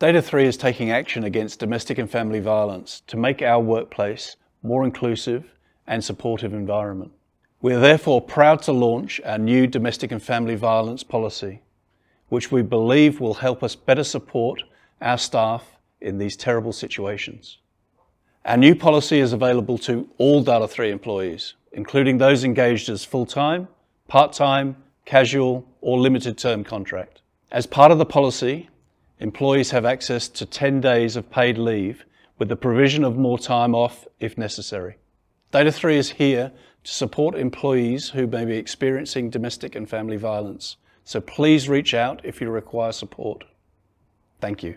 Data#3 is taking action against domestic and family violence to make our workplace more inclusive and supportive environment. We are therefore proud to launch our new domestic and family violence policy, which we believe will help us better support our staff in these terrible situations. Our new policy is available to all Data#3 employees, including those engaged as full-time, part-time, casual or limited term contract. As part of the policy, employees have access to 10 days of paid leave with the provision of more time off if necessary. Data#3 is here to support employees who may be experiencing domestic and family violence. So please reach out if you require support. Thank you.